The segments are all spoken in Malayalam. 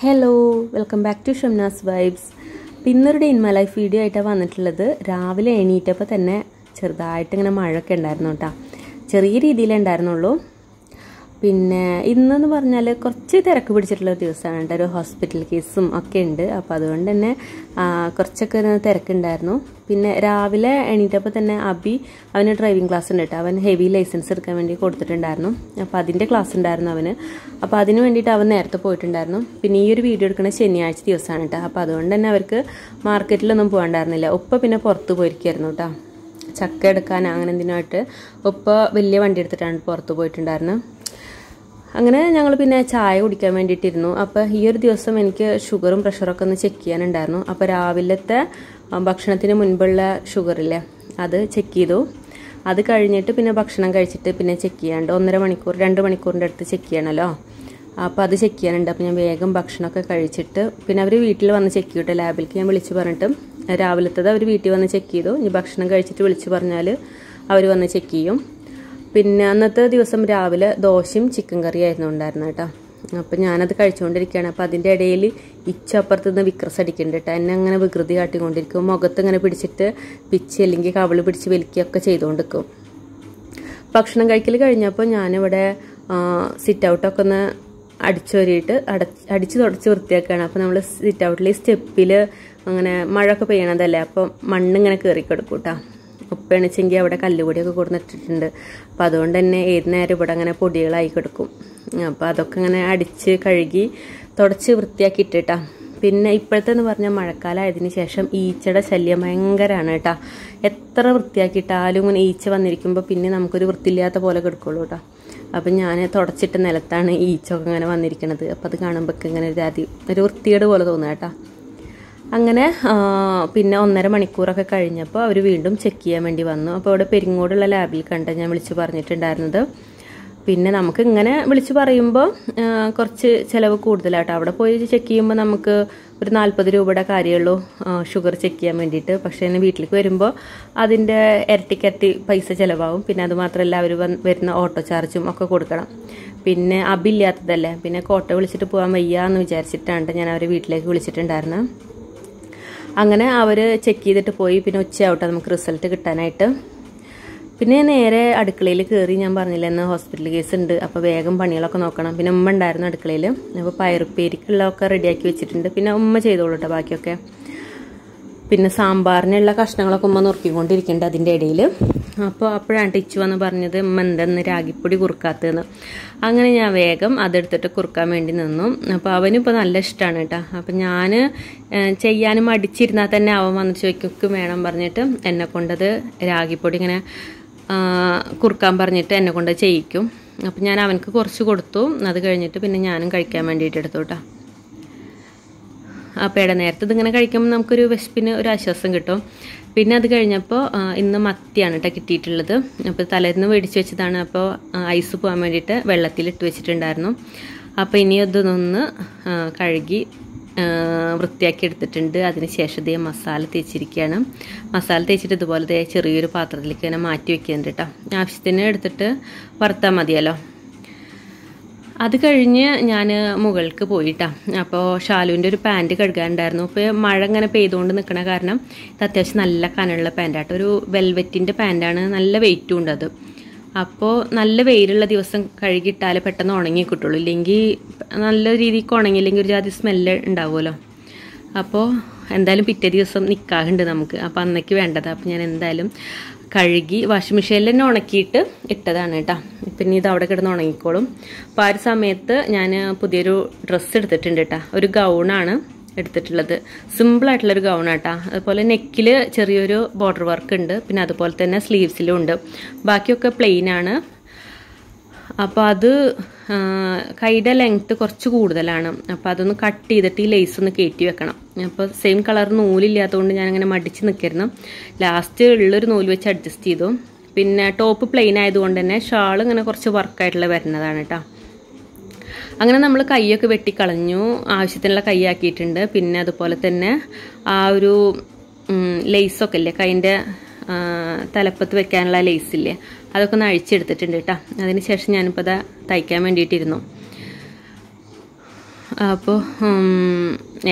Hello welcome back to Shamnas vibes അപ്പം ഇന്നൊരു day in my life video ആയിട്ടാണ് വന്നിട്ടുള്ളത്. രാവിലെ എണീറ്റപ്പോൾ തന്നെ ചെറുതായിട്ട് ഇങ്ങനെ മഴയൊക്കെ ഉണ്ടായിരുന്നു കേട്ടോ. ചെറിയ രീതിയിലേ ഉണ്ടായിരുന്നുള്ളൂ. പിന്നെ ഇന്നെന്ന് പറഞ്ഞാൽ കുറച്ച് തിരക്ക് പിടിച്ചിട്ടുള്ള ഒരു ദിവസമാണ് കേട്ടോ. ഒരു ഹോസ്പിറ്റൽ കേസും ഒക്കെ ഉണ്ട്. അപ്പോൾ അതുകൊണ്ട് തന്നെ കുറച്ചൊക്കെ തിരക്കുണ്ടായിരുന്നു. പിന്നെ രാവിലെ എണീറ്റപ്പോൾ തന്നെ അബി അവന് ഡ്രൈവിംഗ് ക്ലാസ് ഉണ്ട് കേട്ടോ. അവൻ ഹെവി ലൈസൻസ് എടുക്കാൻ വേണ്ടി കൊടുത്തിട്ടുണ്ടായിരുന്നു. അപ്പോൾ അതിന്റെ ക്ലാസ് ഉണ്ടായിരുന്നു അവന്. അപ്പോൾ അതിന് വേണ്ടിയിട്ട് അവൻ നേരത്തെ പോയിട്ടുണ്ടായിരുന്നു. പിന്നെ ഈ ഒരു വീഡിയോ എടുക്കുന്ന ശനിയാഴ്ച ദിവസമാണ് കേട്ടോ. അപ്പോൾ അതുകൊണ്ട് തന്നെ അവർക്ക് മാർക്കറ്റിലൊന്നും പോകണ്ടായിരുന്നില്ല ഒപ്പം പിന്നെ പുറത്ത് പോയിരിക്കായിരുന്നു കേട്ടോ. ചക്ക എടുക്കാൻ അങ്ങനെ എന്തിനായിട്ട് ഒപ്പം വലിയ വണ്ടി എടുത്തിട്ടാണ് പുറത്ത് പോയിട്ടുണ്ടായിരുന്നത്. അങ്ങനെ ഞങ്ങൾ പിന്നെ ചായ കുടിക്കാൻ വേണ്ടിയിട്ടിരുന്നു. അപ്പോൾ ഈ ഒരു ദിവസം എനിക്ക് ഷുഗറും പ്രഷറൊക്കെ ഒന്ന് ചെക്ക് ചെയ്യാനുണ്ടായിരുന്നു. അപ്പോൾ രാവിലത്തെ ഭക്ഷണത്തിന് മുൻപുള്ള ഷുഗറില്ലേ അത് ചെക്ക് ചെയ്തു. അത് കഴിഞ്ഞിട്ട് പിന്നെ ഭക്ഷണം കഴിച്ചിട്ട് പിന്നെ ചെക്ക് ചെയ്യാണ്ട് ഒന്നര മണിക്കൂർ രണ്ട് മണിക്കൂറിന്റെ അടുത്ത് ചെക്ക് ചെയ്യണമല്ലോ അപ്പോൾ അത് ചെക്ക് ചെയ്യാനുണ്ട്. അപ്പോൾ ഞാൻ വേഗം ഭക്ഷണമൊക്കെ കഴിച്ചിട്ട് പിന്നെ അവർ വീട്ടിൽ വന്ന് ചെക്ക് ചെയ്തിട്ട് ലാബിലേക്ക് ഞാൻ വിളിച്ച് പറഞ്ഞിട്ട് രാവിലത്തത് അവർ വീട്ടിൽ വന്ന് ചെക്ക് ചെയ്തു. ഇനി ഭക്ഷണം കഴിച്ചിട്ട് വിളിച്ച് പറഞ്ഞാൽ അവർ വന്ന് ചെക്ക് ചെയ്യും. പിന്നെ അന്നത്തെ ദിവസം രാവിലെ ദോശയും ചിക്കൻ കറിയായിരുന്നു ഉണ്ടായിരുന്നത് കേട്ടോ. അപ്പം ഞാനത് കഴിച്ചുകൊണ്ടിരിക്കുകയാണ്. അപ്പം അതിന്റെ ഇടയിൽ ഇച്ചപ്പുറത്ത് നിന്ന് വിക്രസ് അടിക്കുന്നുണ്ട് കേട്ടോ. എന്നെ അങ്ങനെ വികൃതി കാട്ടിക്കൊണ്ടിരിക്കും. മുഖത്ത് ഇങ്ങനെ പിടിച്ചിട്ട് പിച്ച് അല്ലെങ്കിൽ കവിൾ പിടിച്ച് വലിക്കുകയൊക്കെ ചെയ്തുകൊണ്ടിരിക്കും. ഭക്ഷണം കഴിക്കൽ കഴിഞ്ഞപ്പോൾ ഞാനിവിടെ സിറ്റ് ഔട്ടൊക്കെ ഒന്ന് അടിച്ചൊരിയിട്ട് അടച്ച് അടിച്ച് തുടച്ച് വൃത്തിയാക്കുകയാണ്. അപ്പോൾ നമ്മൾ സിറ്റ് ഔട്ടിൽ സ്റ്റെപ്പിൽ അങ്ങനെ മഴയൊക്കെ പെയ്യണതല്ലേ? അപ്പോൾ മണ്ണിങ്ങനെ കയറി കിടക്കും ഉപ്പയണിച്ചെങ്കിൽ അവിടെ കല്ലുപൊടിയൊക്കെ കൊടുന്നിട്ടിട്ടുണ്ട്. അപ്പം അതുകൊണ്ട് തന്നെ ഏത് നേരം ഇവിടെ അങ്ങനെ പൊടികളായി കിടക്കും. അപ്പോൾ അതൊക്കെ ഇങ്ങനെ അടിച്ച് കഴുകി തുടച്ച് വൃത്തിയാക്കി ഇട്ടിട്ടാ പിന്നെ ഇപ്പോഴത്തെന്ന് പറഞ്ഞാൽ മഴക്കാലമായതിനു ശേഷം ഈച്ചയുടെ ശല്യം ഭയങ്കരമാണ് കേട്ടോ. എത്ര വൃത്തിയാക്കിയിട്ടാലും ഇങ്ങനെ ഈച്ച വന്നിരിക്കുമ്പോൾ പിന്നെ നമുക്കൊരു വൃത്തിയില്ലാത്ത പോലെ കിടക്കുള്ളൂ കേട്ടോ. അപ്പം ഞാൻ തുടച്ചിട്ട് നിലത്താണ് ഈച്ചൊക്കെ ഇങ്ങനെ വന്നിരിക്കുന്നത് അപ്പം അത് കാണുമ്പോൾ ഇങ്ങനെ ഒരു അതി ഒരു വൃത്തികേട് പോലെ തോന്നുക കേട്ടോ. അങ്ങനെ പിന്നെ ഒന്നര മണിക്കൂറൊക്കെ കഴിഞ്ഞപ്പോൾ അവർ വീണ്ടും ചെക്ക് ചെയ്യാൻ വേണ്ടി വന്നു. അപ്പോൾ അവിടെ പെരിങ്ങോടുള്ള ലാബിൽ കണ്ട ഞാൻ വിളിച്ച് പറഞ്ഞിട്ടുണ്ടായിരുന്നത്. പിന്നെ നമുക്ക് ഇങ്ങനെ വിളിച്ച് പറയുമ്പോൾ കുറച്ച് ചിലവ് കൂടുതലാട്ടോ. അവിടെ പോയി ചെക്ക് ചെയ്യുമ്പോൾ നമുക്ക് ഒരു നാൽപ്പത് രൂപയുടെ കാര്യമുള്ളൂ ഷുഗർ ചെക്ക് ചെയ്യാൻ വേണ്ടിയിട്ട്. പക്ഷേ എന്നെ വീട്ടിലേക്ക് വരുമ്പോൾ അതിന്റെ ഇരട്ടിക്കരട്ടി പൈസ ചിലവാകും. പിന്നെ അതുമാത്രമല്ല അവർ വരുന്ന ഓട്ടോ ചാർജും ഒക്കെ കൊടുക്കണം. പിന്നെ അബില്ലാത്തതല്ലേ? പിന്നെ കോട്ട വിളിച്ചിട്ട് പോകാൻ വയ്യ എന്ന് വിചാരിച്ചിട്ടാണ് ഞാൻ അവരെ വീട്ടിലേക്ക് വിളിച്ചിട്ടുണ്ടായിരുന്നത്. അങ്ങനെ അവർ ചെക്ക് ചെയ്തിട്ട് പോയി. പിന്നെ ഉച്ചയാവട്ടെ നമുക്ക് റിസൾട്ട് കിട്ടാനായിട്ട്. പിന്നെ നേരെ അടുക്കളയിൽ കയറി ഞാൻ പറഞ്ഞില്ല എന്നാൽ ഹോസ്പിറ്റൽ കേസ് ഉണ്ട്. അപ്പോൾ വേഗം പണികളൊക്കെ നോക്കണം. പിന്നെ ഉമ്മ ഉണ്ടായിരുന്നു അടുക്കളയിൽ അപ്പോൾ പയറുപ്പേരിക്കുള്ളതൊക്കെ റെഡിയാക്കി വെച്ചിട്ടുണ്ട്. പിന്നെ ഉമ്മ ചെയ്തോളൂ കേട്ടോ ബാക്കിയൊക്കെ. പിന്നെ സാമ്പാറിനുള്ള കഷ്ണങ്ങളൊക്കെ ഉമ്മ നുറുക്കിക്കൊണ്ടിരിക്കുന്നുണ്ട് അതിന്റെ ഇടയിൽ അപ്പോൾ അപ്പോഴാണ് ടിച്ച് വന്ന് പറഞ്ഞത് ഉമ്മ എന്തെന്ന് രാഗിപ്പൊടി കുറുക്കാത്തതെന്ന്? അങ്ങനെ ഞാൻ വേഗം അതെടുത്തിട്ട് കുറുക്കാൻ വേണ്ടി നിന്നു. അപ്പോൾ അവനിപ്പോൾ നല്ല ഇഷ്ടമാണ് കേട്ടോ. അപ്പം ഞാൻ ചെയ്യാനും മടിച്ചിരുന്നാൽ തന്നെ അവൻ വന്ന് ചോദിക്കും വേണം പറഞ്ഞിട്ട് എന്നെ കൊണ്ടത് രാഗിപ്പൊടി ഇങ്ങനെ കുറുക്കാൻ പറഞ്ഞിട്ട് എന്നെ കൊണ്ട് ചെയ്യിക്കും. അപ്പം ഞാൻ അവനക്ക് കുറച്ച് കൊടുത്തു. അത് കഴിഞ്ഞിട്ട് പിന്നെ ഞാനും കഴിക്കാൻ വേണ്ടിയിട്ട് എടുത്തു കേട്ടോ. പേട നേരത്തെ ഇതിങ്ങനെ കഴിക്കുമ്പോൾ നമുക്കൊരു വിശപ്പിന് ഒരു ആശ്വാസം കിട്ടും. പിന്നെ അത് കഴിഞ്ഞപ്പോൾ ഇന്ന് മത്തിയാണ് കേട്ടോ കിട്ടിയിട്ടുള്ളത്. അപ്പോൾ തലേന്ന് മേടിച്ച് വെച്ചതാണ്. അപ്പോൾ ഐസ് പോകാൻ വേണ്ടിയിട്ട് വെള്ളത്തിലിട്ട് വെച്ചിട്ടുണ്ടായിരുന്നു. അപ്പോൾ ഇനി അതൊന്ന് കഴുകി വൃത്തിയാക്കി എടുത്തിട്ടുണ്ട്. അതിന് ശേഷം ഇതേ മസാല തേച്ചിരിക്കുകയാണ്. മസാല തേച്ചിട്ട് ഇതുപോലെ ചെറിയൊരു പാത്രത്തിലേക്ക് തന്നെ മാറ്റി വെക്കുന്നുണ്ട് കേട്ടോ ആവശ്യത്തിന് എടുത്തിട്ട് വറുത്താൽ മതിയല്ലോ. അത് കഴിഞ്ഞ് ഞാൻ മുകൾക്ക് പോയിട്ടാ. അപ്പോൾ ഷാലുവിന്റെ ഒരു പാന്റ് കഴുകാനുണ്ടായിരുന്നു. അപ്പോൾ മഴ ഇങ്ങനെ പെയ്തുകൊണ്ട് നിൽക്കണ കാരണം ഇത് അത്യാവശ്യം നല്ല കനമുള്ള പാന്റാട്ടോ ഒരു വെൽവെറ്റിന്റെ പാന്റാണ് നല്ല വെയിറ്റും ഉണ്ട് അത്. അപ്പോൾ നല്ല വെയിലുള്ള ദിവസം കഴുകിയിട്ടാലേ പെട്ടെന്ന് ഉണങ്ങി കിട്ടുള്ളൂ. ഇല്ലെങ്കിൽ നല്ല രീതിക്ക് ഉണങ്ങിയില്ലെങ്കിൽ ഒരു ജാതി സ്മെല്ല് ഉണ്ടാവുമല്ലോ. അപ്പോൾ എന്തായാലും പിറ്റേ ദിവസം നിൽക്കാറുണ്ട് നമുക്ക്. അപ്പോൾ അന്നേക്ക് വേണ്ടത്. അപ്പോൾ ഞാൻ എന്തായാലും കഴുകി വാഷിംഗ് മെഷീനിൽ തന്നെ ഉണക്കിയിട്ട് ഇട്ടതാണ് കേട്ടോ. പിന്നെ ഇത് അവിടെ കിടന്ന് ഉണങ്ങിക്കോളും. അപ്പോൾ ആ ഒരു സമയത്ത് ഞാൻ പുതിയൊരു ഡ്രസ്സ് എടുത്തിട്ടുണ്ട് കേട്ടോ. ഒരു ഗൗണാണ് എടുത്തിട്ടുള്ളത്. സിമ്പിളായിട്ടുള്ളൊരു ആട്ടാ. അതുപോലെ നെക്കിൽ ചെറിയൊരു ബോർഡർ വർക്ക് ഉണ്ട്. പിന്നെ അതുപോലെ തന്നെ സ്ലീവ്സിലും ഉണ്ട്. ബാക്കിയൊക്കെ പ്ലെയിൻ ആണ്. അപ്പോൾ അത് കൈയുടെ ലെങ്ത്ത് കുറച്ച് കൂടുതലാണ്. അപ്പോൾ അതൊന്ന് കട്ട് ചെയ്തിട്ട് ഈ ലേസ് ഒന്ന് കയറ്റി വെക്കണം. അപ്പോൾ സെയിം കളർ നൂലില്ലാത്തതുകൊണ്ട് ഞാൻ അങ്ങനെ മടിച്ച് നിൽക്കരുന്നു ലാസ്റ്റ് ഉള്ളൊരു നൂൽ വെച്ച് അഡ്ജസ്റ്റ് ചെയ്തു. പിന്നെ ടോപ്പ് പ്ലെയിൻ ആയതുകൊണ്ട് തന്നെ ഷാൾ ഇങ്ങനെ കുറച്ച് വർക്കായിട്ടുള്ള വരുന്നതാണ് കേട്ടോ അങ്ങനെ നമ്മൾ കൈയൊക്കെ വെട്ടിക്കളഞ്ഞു. ആവശ്യത്തിനുള്ള കൈയാക്കിയിട്ടുണ്ട് പിന്നെ അതുപോലെ തന്നെ ആ ഒരു ലേസൊക്കെ ഇല്ലേ? കൈന്റെ തലപ്പത്ത് വെക്കാനുള്ള ലേസില്ലേ അതൊക്കെ ഒന്ന് അഴിച്ചെടുത്തിട്ടുണ്ട് കേട്ടോ അതിന് ശേഷം ഞാനിപ്പോൾ അത് തയ്ക്കാൻ വേണ്ടിയിട്ടിരുന്നു. അപ്പോൾ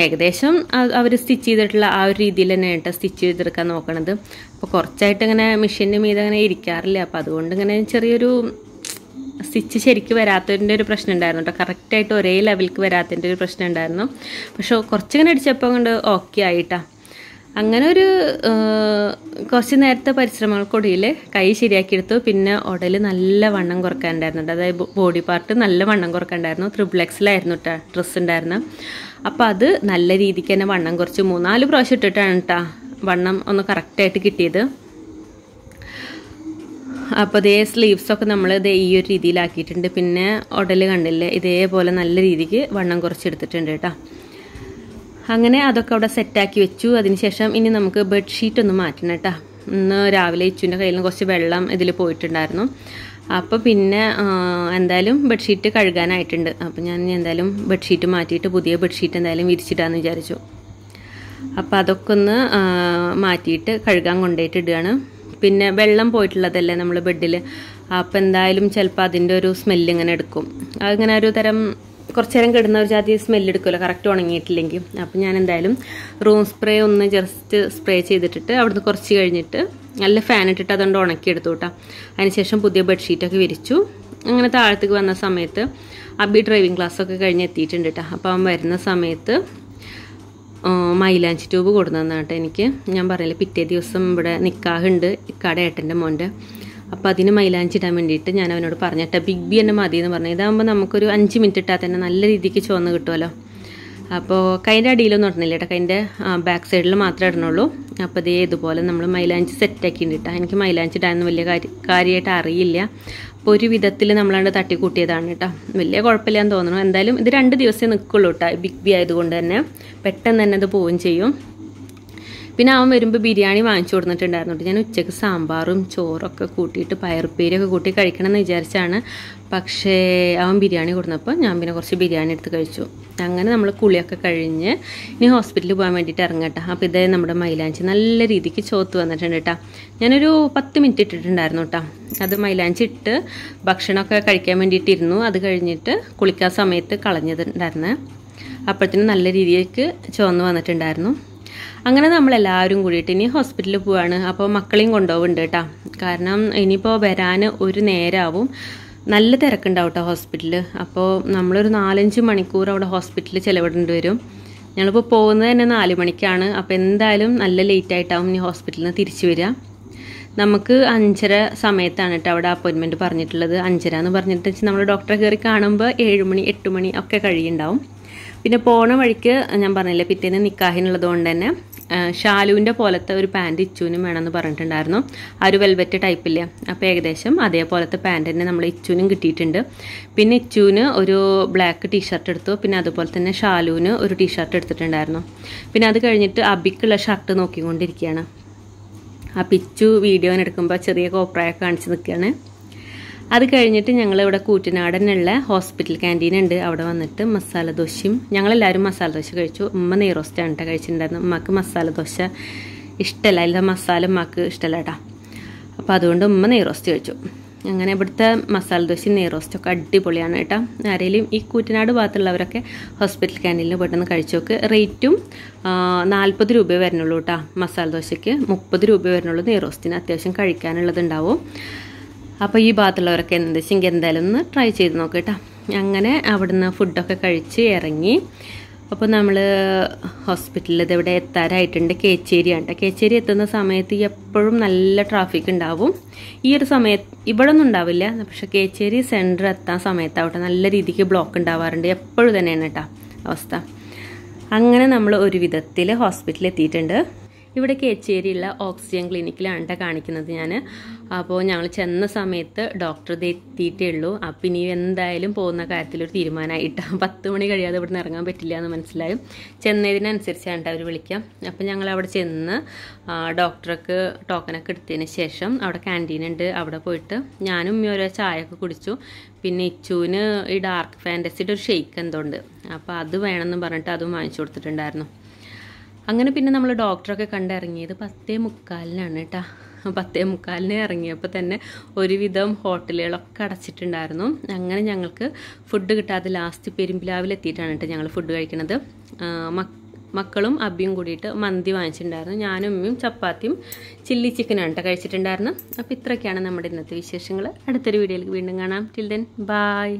ഏകദേശം അവർ സ്റ്റിച്ച് ചെയ്തിട്ടുള്ള ആ ഒരു രീതിയിൽ തന്നെ കേട്ടോ സ്റ്റിച്ച് ചെയ്തെടുക്കാൻ നോക്കണത്. അപ്പോൾ കുറച്ചായിട്ട് ഇങ്ങനെ മെഷീന്റെ മീതെ അങ്ങനെ ഇരിക്കാറില്ല. അപ്പോൾ അതുകൊണ്ട് ഇങ്ങനെ ചെറിയൊരു സ്റ്റിച്ച് ശരിക്ക് വരാത്തതിന്റെ ഒരു പ്രശ്നം ഉണ്ടായിരുന്നു കേട്ടോ കറക്റ്റായിട്ട് ഒരേ ലെവലിൽ വരാത്തതിന്റെ ഒരു പ്രശ്നം ഉണ്ടായിരുന്നു. പക്ഷേ കുറച്ചിങ്ങനെ അടിച്ചപ്പോൾ കൊണ്ട് ഓക്കെ ആയിട്ടാ അങ്ങനെ ഒരു കുറച്ച് നേരത്തെ പരിശ്രമങ്ങൾക്കൊടിയിൽ കൈ ശരിയാക്കിയെടുത്തു. പിന്നെ ഉടൽ നല്ല വണ്ണം കുറക്കാനുണ്ടായിരുന്നുണ്ട്. അതായത് ബോഡി പാർട്ട് നല്ല വണ്ണം കുറക്കാനുണ്ടായിരുന്നു. ത്രിബ്ലെക്സിലായിരുന്നു കേട്ടോ ഡ്രസ്സ് ഉണ്ടായിരുന്നു. അപ്പോൾ അത് നല്ല രീതിക്ക് തന്നെ വണ്ണം കുറച്ച് മൂന്നാൽ പ്രാവശ്യം ഇട്ടിട്ടാണ് കേട്ടോ വണ്ണം ഒന്ന് കറക്റ്റായിട്ട് കിട്ടിയത്. അപ്പോൾ ഇതേ സ്ലീവ്സൊക്കെ നമ്മൾ ഇത് ഈ ഒരു രീതിയിലാക്കിയിട്ടുണ്ട്. പിന്നെ ഉടൽ കണ്ടില്ലേ ഇതേപോലെ നല്ല രീതിക്ക് വണ്ണം കുറച്ച് എടുത്തിട്ടുണ്ട് കേട്ടോ അങ്ങനെ അതൊക്കെ അവിടെ സെറ്റാക്കി വെച്ചു. അതിനുശേഷം ഇനി നമുക്ക് ബെഡ്ഷീറ്റ് ഒന്ന് മാറ്റണം കേട്ടോ. ഇന്ന് രാവിലെ ഇച്ചുവിന്റെ കയ്യിൽ നിന്ന് കുറച്ച് വെള്ളം ഇതിൽ പോയിട്ടുണ്ടായിരുന്നു. അപ്പോൾ പിന്നെ എന്തായാലും ബെഡ്ഷീറ്റ് കഴുകാനായിട്ടുണ്ട്. അപ്പോൾ ഞാൻ എന്തായാലും ബെഡ്ഷീറ്റ് മാറ്റിയിട്ട് പുതിയ ബെഡ്ഷീറ്റ് എന്തായാലും വിരിച്ചിട്ടാന്ന് വിചാരിച്ചു. അപ്പോൾ അതൊക്കെ ഒന്ന് മാറ്റിയിട്ട് കഴുകാൻ കൊണ്ടുപോയിട്ട് ഇടുകയാണ്. പിന്നെ വെള്ളം പോയിട്ടുള്ളതല്ലേ നമ്മൾ ബെഡിൽ അപ്പോൾ എന്തായാലും ചിലപ്പോൾ അതിന്റെ ഒരു സ്മെല്ല് ഇങ്ങനെ എടുക്കും. അങ്ങനെ ഒരു തരം കുറച്ച് നേരം കിടന്ന ഒരു ജാതി സ്മെല്ല് എടുക്കുമല്ലോ കറക്റ്റ് ഉണങ്ങിയിട്ടില്ലെങ്കിൽ. അപ്പോൾ ഞാൻ എന്തായാലും റൂം സ്പ്രേ ഒന്ന് ജസ്റ്റ് സ്പ്രേ ചെയ്തിട്ടിട്ട് അവിടുന്ന് കുറച്ച് കഴിഞ്ഞിട്ട് നല്ല ഫാൻ ഇട്ടിട്ട് അതുകൊണ്ട് ഉണക്കിയെടുത്തു കേട്ടോ അതിനുശേഷം പുതിയ ബെഡ്ഷീറ്റൊക്കെ വിരിച്ചു. അങ്ങനെ താഴത്തേക്ക് വന്ന സമയത്ത് അബി ഡ്രൈവിംഗ് ക്ലാസ്സൊക്കെ കഴിഞ്ഞ് എത്തിയിട്ടുണ്ട് കേട്ടോ അപ്പോൾ അവൻ വരുന്ന സമയത്ത് മൈലാഞ്ചി ട്യൂബ് കൊടുന്നതാണ് കേട്ടോ എനിക്ക്. ഞാൻ പറഞ്ഞില്ല പിറ്റേ ദിവസം ഇവിടെ നിക്കാഹുണ്ട്. ഇക്കാടെ ഏട്ടന്റെ മോന്റെ അപ്പോൾ അതിന് മൈലാഞ്ചി ഇടാൻ വേണ്ടിയിട്ട് ഞാൻ അവനോട് പറഞ്ഞിട്ട് ബിഗ് ബി തന്നെ മതി എന്ന് പറഞ്ഞു. ഇതാകുമ്പോൾ നമുക്കൊരു അഞ്ച് മിനിറ്റ് ഇട്ടാൽ തന്നെ നല്ല രീതിക്ക് ചുവന്ന് കിട്ടുമല്ലോ അപ്പോൾ കൈന്റെ അടിയിലൊന്നും ഇടണില്ല കേട്ടോ. കൈന്റെ ബാക്ക് സൈഡിൽ മാത്രമേ ഇടണുള്ളൂ. അപ്പോൾ ഇതേ ഇതുപോലെ നമ്മൾ മൈലാഞ്ചി സെറ്റാക്കിയിട്ട് എനിക്ക് മൈലാഞ്ചി ഇടാനൊന്നും വലിയ കാര്യം കാര്യമായിട്ട് അറിയില്ല. അപ്പോൾ ഒരു വിധത്തിൽ നമ്മളാണ്ട് തട്ടിക്കൂട്ടിയതാണ് കേട്ടോ. വലിയ കുഴപ്പമില്ലാന്ന് തോന്നുന്നു എന്തായാലും ഇത് രണ്ട് ദിവസമേ നിൽക്കുള്ളൂ കേട്ടോ. ബിഗ് ബി ആയതുകൊണ്ട് തന്നെ പെട്ടെന്ന് തന്നെ അത് പോവുകയും ചെയ്യും. പിന്നെ അവൻ വരുമ്പോൾ ബിരിയാണി വാങ്ങിച്ചു കൊടുത്തിട്ടുണ്ടായിരുന്നു ഞാൻ ഉച്ചയ്ക്ക് സാമ്പാറും ചോറൊക്കെ കൂട്ടിയിട്ട് പയറുപ്പേരിയൊക്കെ കൂട്ടി കഴിക്കണം എന്ന് വിചാരിച്ചാണ്. പക്ഷേ അവൻ ബിരിയാണി കൊടുത്തപ്പോൾ ഞാൻ പിന്നെ കുറച്ച് ബിരിയാണി എടുത്ത് കഴിച്ചു. അങ്ങനെ നമ്മൾ കുളിയൊക്കെ കഴിഞ്ഞ് ഇനി ഹോസ്പിറ്റലിൽ പോകാൻ വേണ്ടിയിട്ട് ഇറങ്ങട്ടെ അപ്പോൾ ഇതേ നമ്മുടെ മൈലാഞ്ചി നല്ല രീതിക്ക് ചോത്ത് വന്നിട്ടുണ്ട് കേട്ടോ. ഞാനൊരു പത്ത് മിനിറ്റ് ഇട്ടിട്ടുണ്ടായിരുന്നു കേട്ടോ. അത് മൈലാഞ്ചി ഇട്ട് ഭക്ഷണമൊക്കെ കഴിക്കാൻ വേണ്ടിയിട്ടിരുന്നു അത് കഴിഞ്ഞിട്ട് കുളിക്കാൻ സമയത്ത് കളഞ്ഞതുണ്ടായിരുന്നു. അപ്പോഴത്തേനും നല്ല രീതിക്ക് ചുവന്ന് വന്നിട്ടുണ്ടായിരുന്നു. അങ്ങനെ നമ്മളെല്ലാവരും കൂടിയിട്ട് ഇനി ഹോസ്പിറ്റലിൽ പോവാണ്. അപ്പോൾ മക്കളെയും കൊണ്ടുപോകുന്നുണ്ട് കേട്ടോ. കാരണം ഇനിയിപ്പോൾ വരാൻ ഒരു നേരമാവും നല്ല തിരക്കുണ്ടാവും കേട്ടോ ഹോസ്പിറ്റലിൽ അപ്പോൾ നമ്മളൊരു നാലഞ്ച് മണിക്കൂർ അവിടെ ഹോസ്പിറ്റലിൽ ചിലവിടേണ്ടി വരും. ഞങ്ങളിപ്പോൾ പോകുന്നത് തന്നെ നാല് മണിക്കാണ്. അപ്പോൾ എന്തായാലും നല്ല ലേറ്റ് ആയിട്ടാവും ഇനി ഹോസ്പിറ്റലിൽ നിന്ന് തിരിച്ചു വരിക നമുക്ക് അഞ്ചര സമയത്താണ് കേട്ടോ അവിടെ അപ്പോയിൻമെന്റ് പറഞ്ഞിട്ടുള്ളത്. അഞ്ചര എന്ന് പറഞ്ഞിട്ട് വെച്ചാൽ നമ്മൾ ഡോക്ടറെ കയറി കാണുമ്പോൾ ഏഴ് മണി എട്ട് മണി ഒക്കെ കഴിയുണ്ടാവും. പിന്നെ പോണ വഴിക്ക് ഞാൻ പറഞ്ഞില്ലേ പിറ്റേന്ന് നിക്കാഹിനുള്ളത് കൊണ്ട് തന്നെ ഷാലുവിന്റെ പോലത്തെ ഒരു പാന്റ് ഇച്ചുവിനും വേണമെന്ന് പറഞ്ഞിട്ടുണ്ടായിരുന്നു. ആ ഒരു വെൽവെറ്റ് ടൈപ്പില്ല അപ്പോൾ ഏകദേശം അതേപോലത്തെ പാന്റ് തന്നെ നമ്മൾ ഇച്ചുവിനും കിട്ടിയിട്ടുണ്ട്. പിന്നെ ഇച്ചുവിന് ഒരു ബ്ലാക്ക് ടീഷർട്ട് എടുത്തു. പിന്നെ അതുപോലെ തന്നെ ഷാലുവിന് ഒരു ടീഷർട്ട് എടുത്തിട്ടുണ്ടായിരുന്നു. പിന്നെ അത് കഴിഞ്ഞിട്ട് അബിക്കുള്ള ഷർട്ട് നോക്കിക്കൊണ്ടിരിക്കുകയാണ്. ആ പിച്ചു വീഡിയോനെടുക്കുമ്പോൾ ചെറിയ കോപ്രായൊക്കെ കാണിച്ച് നിൽക്കുകയാണ്. അത് കഴിഞ്ഞിട്ട് ഞങ്ങൾ ഇവിടെ കൂറ്റനാടനുള്ള ഹോസ്പിറ്റൽ ക്യാന്റീൻ ഉണ്ട്. അവിടെ വന്നിട്ട് മസാല ദോശയും ഞങ്ങളെല്ലാവരും മസാല ദോശ കഴിച്ചു. ഉമ്മ നെയ്റോസ്റ്റാണ് കേട്ടോ കഴിച്ചിട്ടുണ്ടായിരുന്നു ഉമ്മക്ക് മസാല ദോശ ഇഷ്ടമല്ല അതിലെ മസാല ഉമ്മക്ക് ഇഷ്ടമല്ല കേട്ടോ അപ്പോൾ അതുകൊണ്ട് ഉമ്മ നെയ്റോസ്റ്റ് കഴിച്ചു. അങ്ങനെ ഇവിടുത്തെ മസാല ദോശയും നെയ്റോസ്റ്റും ഒക്കെ അടിപൊളിയാണ് കേട്ടോ ആരെങ്കിലും ഈ കൂറ്റനാട് ഭാഗത്തുള്ളവരൊക്കെ ഹോസ്പിറ്റൽ ക്യാന്റീനിൽ പെട്ടെന്ന് കഴിച്ചു നോക്ക്. റേറ്റും നാൽപ്പത് രൂപ വരുന്നുള്ളൂ കേട്ടോ മസാല ദോശയ്ക്ക്. മുപ്പത് രൂപ വരുന്നുള്ളൂ നെയ്റോസ്റ്റിന്. അത്യാവശ്യം കഴിക്കാനുള്ളതുണ്ടാവും. അപ്പോൾ ഈ ഭാഗത്തുള്ളവരൊക്കെ എന്ത് വെച്ചെങ്കിൽ എന്തായാലും ഒന്ന് ട്രൈ ചെയ്ത് നോക്കട്ടോ അങ്ങനെ അവിടുന്ന് ഫുഡൊക്കെ കഴിച്ച് ഇറങ്ങി. അപ്പോൾ നമ്മൾ ഹോസ്പിറ്റലിൽ ഇതെവിടെ എത്താറായിട്ടുണ്ട് കേച്ചേരിയാണ് കേട്ടോ കേച്ചേരി എത്തുന്ന സമയത്ത് എപ്പോഴും നല്ല ട്രാഫിക് ഉണ്ടാവും. ഈ ഒരു സമയത്ത് ഇവിടെ ഒന്നും ഉണ്ടാവില്ല. പക്ഷെ കേച്ചേരി സെന്റർ എത്താൻ സമയത്താവട്ടെ. നല്ല രീതിക്ക് ബ്ലോക്ക് ഉണ്ടാവാറുണ്ട്. എപ്പോഴും തന്നെയാണ് കേട്ടോ അവസ്ഥ. അങ്ങനെ നമ്മൾ ഒരു വിധത്തിൽ ഹോസ്പിറ്റലിൽ എത്തിയിട്ടുണ്ട്. ഇവിടെ കേച്ചേരിയുള്ള ഓക്സിജൻ ക്ലിനിക്കിലാണ് കേട്ടോ കാണിക്കുന്നത് ഞാൻ അപ്പോൾ ഞങ്ങൾ ചെന്ന സമയത്ത് ഡോക്ടർ എത്തിയിട്ടേ ഉള്ളൂ. അപ്പം ഇനി എന്തായാലും പോകുന്ന കാര്യത്തിലൊരു തീരുമാനമായിട്ട് പത്ത് മണി കഴിയാതെ ഇവിടുന്ന് ഇറങ്ങാൻ പറ്റില്ല എന്ന് മനസ്സിലായും. ചെന്നതിനനുസരിച്ചാണ് അവർ വിളിക്കാം. അപ്പം ഞങ്ങൾ അവിടെ ചെന്ന് ഡോക്ടർക്ക് ടോക്കനൊക്കെ എടുത്തതിന് ശേഷം അവിടെ ക്യാന്റീൻ ഉണ്ട്. അവിടെ പോയിട്ട് ഞാനും ഓരോ ചായയൊക്കെ കുടിച്ചു. പിന്നെ ഇച്ചുവിന് ഈ ഡാർക്ക് ഫാന്റസിയുടെ ഒരു ഷെയ്ക്ക് എന്തോ ഉണ്ട്. അപ്പോൾ അത് വേണമെന്ന് പറഞ്ഞിട്ട് അതും വാങ്ങിച്ചു കൊടുത്തിട്ടുണ്ടായിരുന്നു. അങ്ങനെ പിന്നെ നമ്മൾ ഡോക്ടറൊക്കെ കണ്ടിറങ്ങിയത് പത്തേ മുക്കാലിനാണ് കേട്ടോ പത്തേ മുക്കാലിന് ഇറങ്ങിയപ്പോൾ തന്നെ ഒരുവിധം ഹോട്ടലുകളൊക്കെ അടച്ചിട്ടുണ്ടായിരുന്നു. അങ്ങനെ ഞങ്ങൾക്ക് ഫുഡ് കിട്ടാതെ ലാസ്റ്റ് പെരുമ്പിലാവിൽ എത്തിയിട്ടാണ് കേട്ടോ ഞങ്ങൾ ഫുഡ് കഴിക്കുന്നത് മക്കളും അബിയും കൂടിയിട്ട് മന്തി വാങ്ങിച്ചിട്ടുണ്ടായിരുന്നു. ഞാനും ഉമ്മയും ചപ്പാത്തിയും ചില്ലി ചിക്കനാണ് കേട്ടോ കഴിച്ചിട്ടുണ്ടായിരുന്നു അപ്പോൾ ഇത്രയൊക്കെയാണ് നമ്മുടെ ഇന്നത്തെ വിശേഷങ്ങൾ അടുത്തൊരു വീഡിയോയിലേക്ക് വീണ്ടും കാണാം. Till then bye